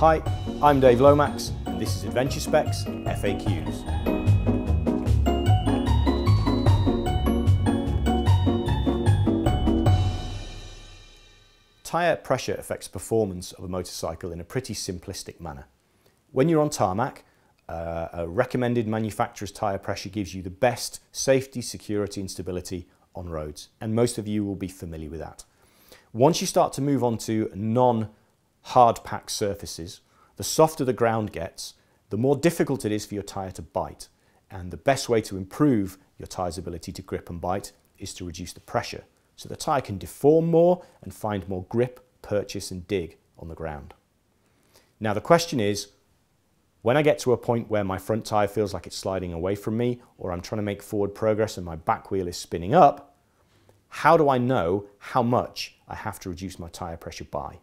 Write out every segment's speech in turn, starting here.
Hi, I'm Dave Lomax and this is Adventure Spec's FAQs. Tyre pressure affects performance of a motorcycle in a pretty simplistic manner. When you're on tarmac, uh, a recommended manufacturer's tyre pressure gives you the best safety, security and stability on roads and most of you will be familiar with that. Once you start to move on to non hard packed surfaces, the softer the ground gets, the more difficult it is for your tyre to bite. And the best way to improve your tyre's ability to grip and bite is to reduce the pressure. So the tyre can deform more and find more grip, purchase and dig on the ground. Now the question is, when I get to a point where my front tyre feels like it's sliding away from me or I'm trying to make forward progress and my back wheel is spinning up, how do I know how much I have to reduce my tyre pressure by?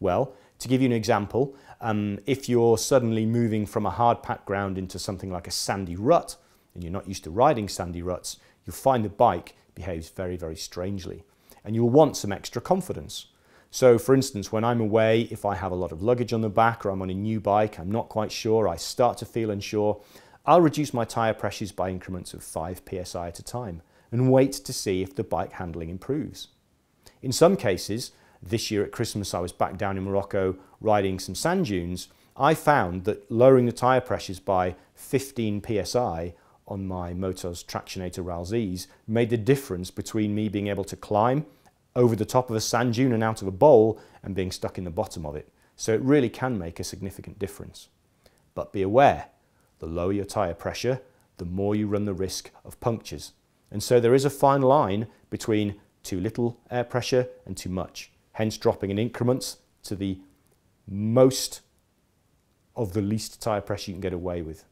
Well, to give you an example, um, if you're suddenly moving from a hard packed ground into something like a sandy rut, and you're not used to riding sandy ruts, you'll find the bike behaves very, very strangely. And you'll want some extra confidence. So for instance, when I'm away, if I have a lot of luggage on the back or I'm on a new bike, I'm not quite sure, I start to feel unsure, I'll reduce my tyre pressures by increments of 5 psi at a time and wait to see if the bike handling improves. In some cases, this year at Christmas, I was back down in Morocco riding some sand dunes. I found that lowering the tyre pressures by 15 psi on my Motoz Tractionator RallZs made the difference between me being able to climb over the top of a sand dune and out of a bowl and being stuck in the bottom of it. So it really can make a significant difference. But be aware, the lower your tyre pressure, the more you run the risk of punctures. And so there is a fine line between too little air pressure and too much hence dropping in increments to the most of the least tyre pressure you can get away with.